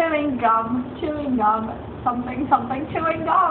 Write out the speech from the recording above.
chewing gum, chewing gum, something, something, chewing gum.